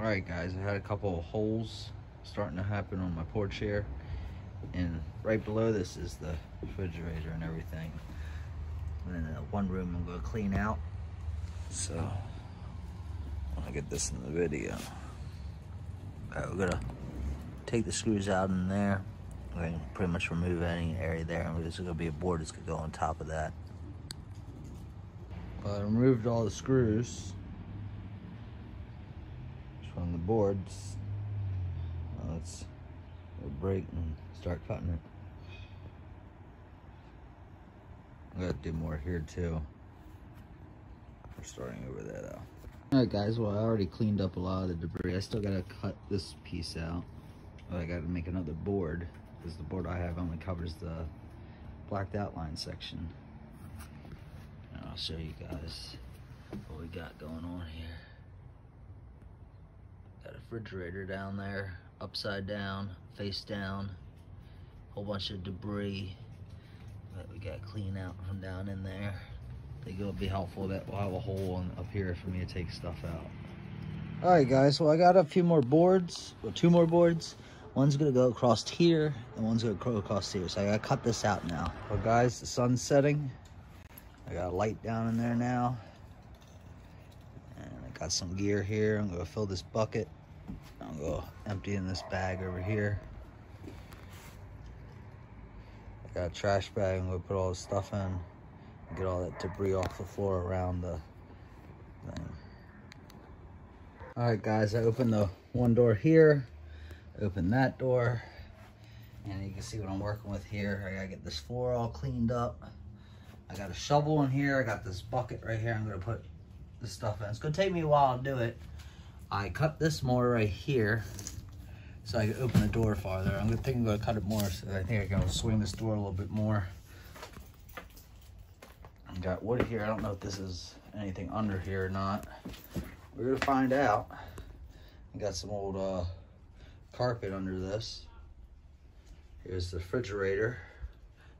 All right, guys, I had a couple of holes starting to happen on my porch here. And right below this is the refrigerator and everything. And then uh, one room I'm gonna clean out. So, when I'll get this in the video. All right, we're gonna take the screws out in there. We're gonna pretty much remove any area there. And there's gonna be a board that's gonna go on top of that. I removed all the screws from the boards. Let's break and start cutting it. I gotta do more here too. We're starting over there though. Alright guys, well I already cleaned up a lot of the debris. I still gotta cut this piece out. But I gotta make another board because the board I have only covers the blacked outline section. And I'll show you guys what we got going on here. Refrigerator down there, upside down, face down, whole bunch of debris that we got clean out from down in there. I think it'll be helpful that we'll have a hole up here for me to take stuff out. All right, guys, well, I got a few more boards, or two more boards. One's gonna go across here, and one's gonna go across here. So I gotta cut this out now. Well, guys, the sun's setting. I got a light down in there now. And I got some gear here. I'm gonna fill this bucket. I'm gonna empty in this bag over here. I got a trash bag. I'm gonna put all the stuff in. Get all that debris off the floor around the thing. All right, guys, I opened the one door here. Open that door. And you can see what I'm working with here. I gotta get this floor all cleaned up. I got a shovel in here. I got this bucket right here. I'm gonna put this stuff in. It's gonna take me a while to do it. I cut this more right here so I can open the door farther. I'm gonna think I'm gonna cut it more so I think I can swing this door a little bit more. I got wood here. I don't know if this is anything under here or not. We're gonna find out. I got some old uh, carpet under this. Here's the refrigerator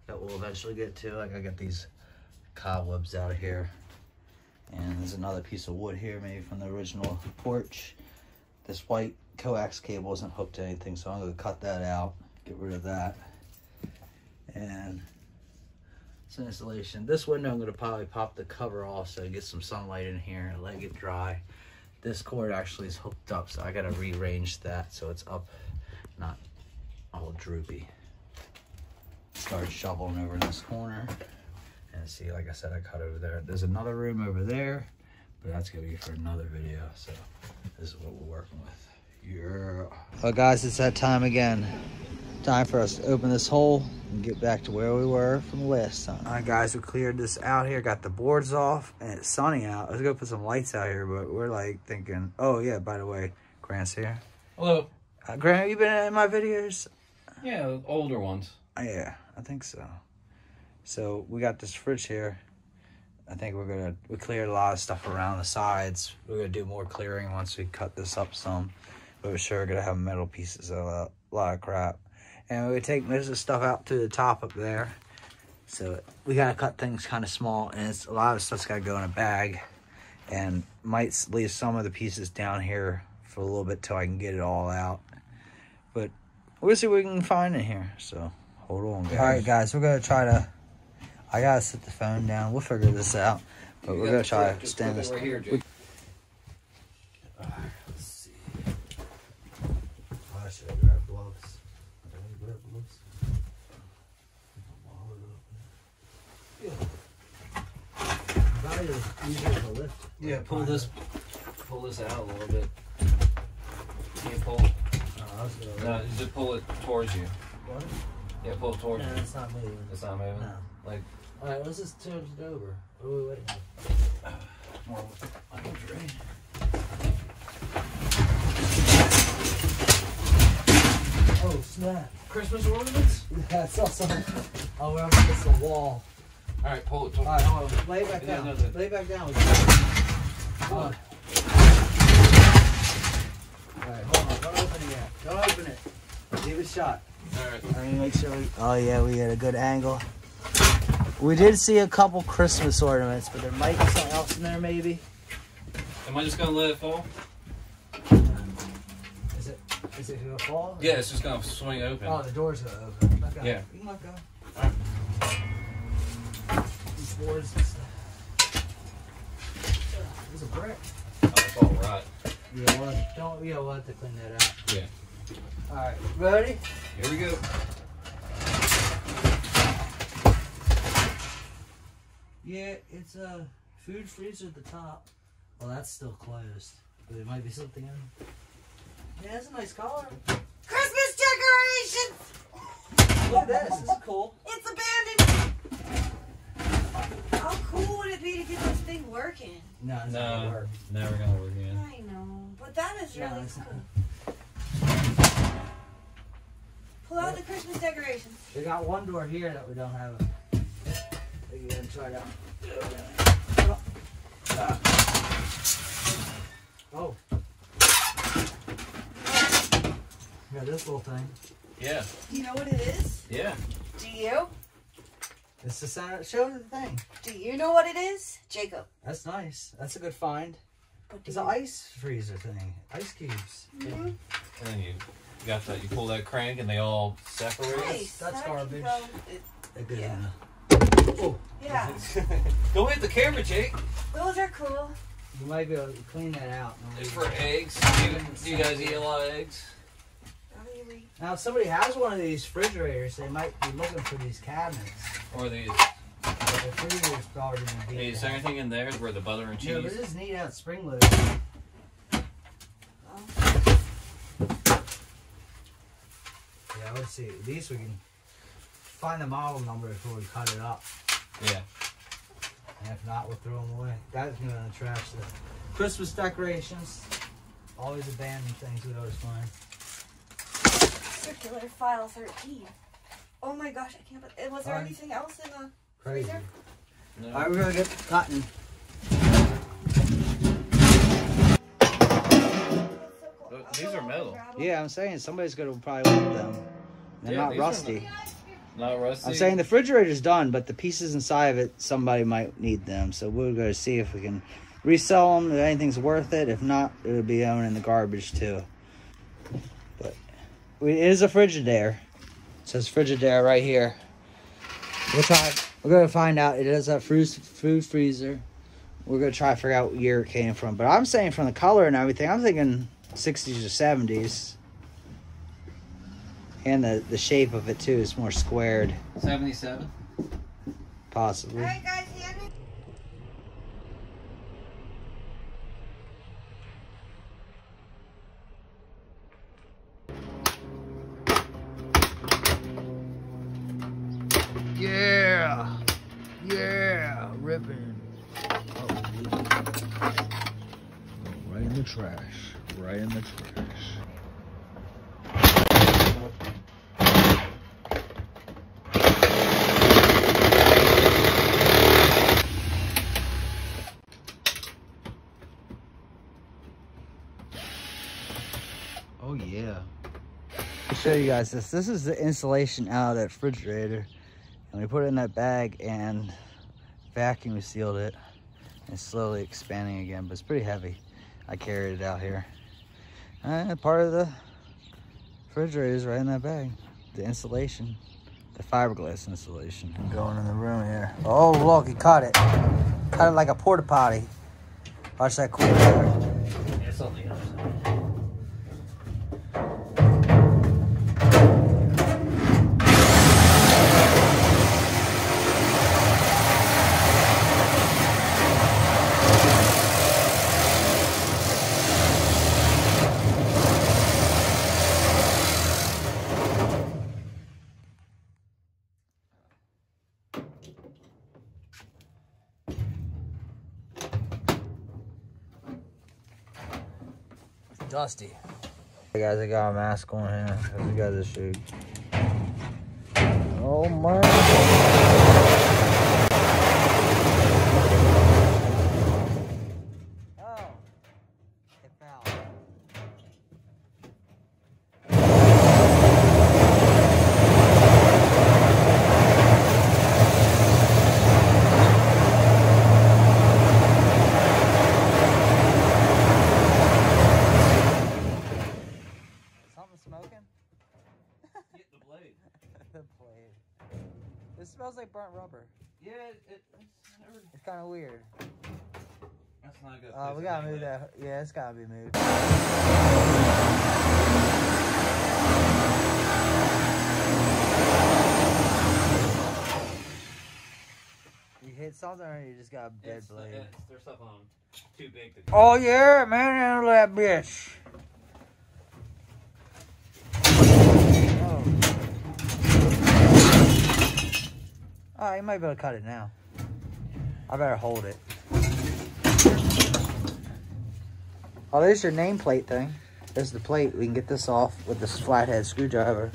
that we'll eventually get to. I got these cobwebs out of here. And there's another piece of wood here, maybe from the original porch. This white coax cable isn't hooked to anything, so I'm gonna cut that out, get rid of that. And some insulation. This window, I'm gonna probably pop the cover off so I get some sunlight in here and let it dry. This cord actually is hooked up, so I gotta rearrange that so it's up, not all droopy. Start shoveling over in this corner. And see, like I said, I cut over there. There's another room over there, but that's gonna be for another video. So this is what we're working with. Yeah. Well, guys, it's that time again. Time for us to open this hole and get back to where we were from the last time. All right, guys, we cleared this out here, got the boards off, and it's sunny out. Let's gonna put some lights out here, but we're like thinking, oh yeah, by the way, Grant's here. Hello. Uh, Grant, you been in my videos? Yeah, older ones. Yeah, I think so. So we got this fridge here. I think we're gonna we cleared a lot of stuff around the sides. We're gonna do more clearing once we cut this up some. But we're sure gonna have metal pieces of a lot of crap. And we take most of the stuff out to the top up there. So we gotta cut things kind of small, and it's a lot of stuff's gotta go in a bag. And might leave some of the pieces down here for a little bit till I can get it all out. But we'll see what we can find in here. So hold on, guys. All right, guys, we're gonna try to. I gotta set the phone down. We'll figure this out. But You we're gonna try to stand this. right here, we- Jake. Alright, let's see. Oh, should have grabbed gloves. Did I grab gloves? Probably easier to lift. Yeah, pull this, pull this out a little bit. Can you pull? Oh, I No, just pull it towards you. What? Yeah, pull it towards No, you. it's not moving. It's not moving. No. Like Alright, let's just turn it over. What are we waiting for? more like a drain. Oh, snap. Christmas ornaments. Yeah, I saw something. Oh, we're up against the wall. All right, pull it. Alright, hold on. Lay it back down. no, no. Lay it back down. Hold on. Alright, hold on. Don't open it yet. Don't open it. Give it a shot. All right. Let me make sure we... Oh, yeah, we had a good angle. We did see a couple Christmas ornaments, but there might be something else in there, maybe. Am I just gonna let it fall? Is it gonna fall? Yeah, it's just gonna swing open. Oh, the door's gonna open. Okay. Yeah. You can let go. Alright. These boards and stuff. There's a brick. Oh, it's all right. Yeah, we'll have, don't. Yeah, we'll have to clean that out. Yeah. All right. Ready? Here we go. Yeah, it's a food freezer at the top. Well, that's still closed. But there might be something in. Yeah, it's a nice color. Christmas decorations! Look at this. This is cool. It's abandoned! How cool would it be to get this thing working? No, it's not No, gonna work. never gonna work again. I know, but that is Yeah, really cool. Pull out the Christmas decorations. We got one door here that we don't have. You gotta try it out. Oh. Yeah, this little thing. Yeah, Do you know what it is? yeah. Do you? It's the center. Show the thing. Do you know what it is? Jacob. That's nice. That's a good find. What It's you an ice freezer thing. Ice cubes. Mhm. And then you got that. You pull that crank, and they all separate. Nice. that's That garbage. go- it- They're Yeah. Enough. Oh, yeah, Don't hit the camera, Jake. those are cool. you might be able to clean that out. It's for eggs. Do you, do you guys eat a lot of eggs? Now, if somebody has one of these refrigerators, they might be looking for these cabinets. Or these? But the freezer's probably gonna be. Is there anything in there where the butter and cheese? Yeah, but cheese? this is neat out spring loaded. Oh. Yeah, let's see. These we can find the model number before we cut it up. Yeah. And if not, we'll throw them away. That's going in the trash. The Christmas decorations. Always abandon things we always find. Circular file 13. Oh my gosh, I can't. But eh, was there Alright. anything else in the Crazy. freezer? No. All right, we're going to get cutting. That's so these are metal. Yeah, I'm saying somebody's going to probably want them. They're Yeah, not these are rusty. Not rusty. I'm saying the refrigerator's done, but the pieces inside of it, somebody might need them. So we're going to see if we can resell them. If anything's worth it. If not, it'll be going in the garbage too. But it is a Frigidaire. It says Frigidaire right here. We'll try. We're going to find out. It is a food, food freezer. We're going to try to figure out what year it came from. But I'm saying from the color and everything, I'm thinking 60s or 70s. And the, the shape of it too is more squared. 77. Possibly. Alright, guys, hand. Yeah. Yeah. Ripping. Oh, right in the trash. Right in the trash. Oh yeah. I'll show you guys this. This is the insulation out of that refrigerator. And we put it in that bag and vacuum sealed it. And it's slowly expanding again, but it's pretty heavy. I carried it out here. And part of the refrigerator is right in that bag. The insulation. The fiberglass insulation. I'm Going in the room here. Oh look, he caught it. Cut it like a porta potty. Watch that cool there. It's on the other side. Dusty. Hey guys, I got a mask on here. We got this shoot. Oh my. Oh, it fell. Something front rubber. Yeah, it, it, it's It's kind of weird. that's not a good. Uh, we gotta move that. that. Yeah, it's gotta be moved. You hit something or you just got a dead It's, blade? it's, there's something too big to. Oh yeah, man, handle that bitch. Oh. Oh, you might be able to cut it now. I better hold it. Oh, there's your nameplate thing. There's the plate. We can get this off with this flathead screwdriver.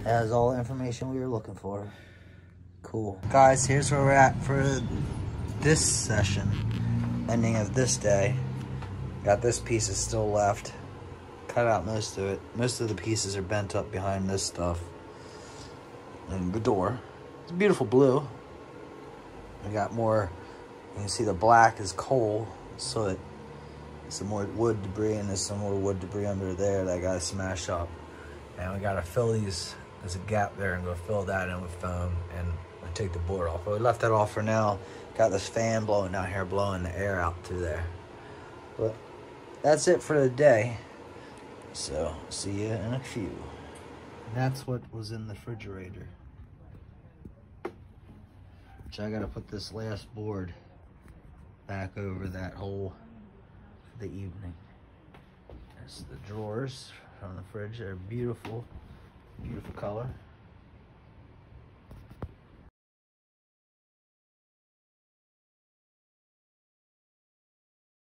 It has all the information we were looking for. Cool. Guys, here's where we're at for this session. Ending of this day. Got this piece is still left. Cut out most of it. Most of the pieces are bent up behind this stuff. And the door. It's beautiful blue. We got more, you can see the black is coal, so it, some more wood debris, and there's some more wood debris under there that I gotta smash up. And we gotta fill these, there's a gap there, and go fill that in with foam, and I take the board off. But we left that off for now. Got this fan blowing down here, blowing the air out through there. But that's it for the day. So, see you in a few. That's what was in the refrigerator. Which I gotta put this last board back over that hole for the evening. That's the drawers from the fridge. They're beautiful, beautiful color.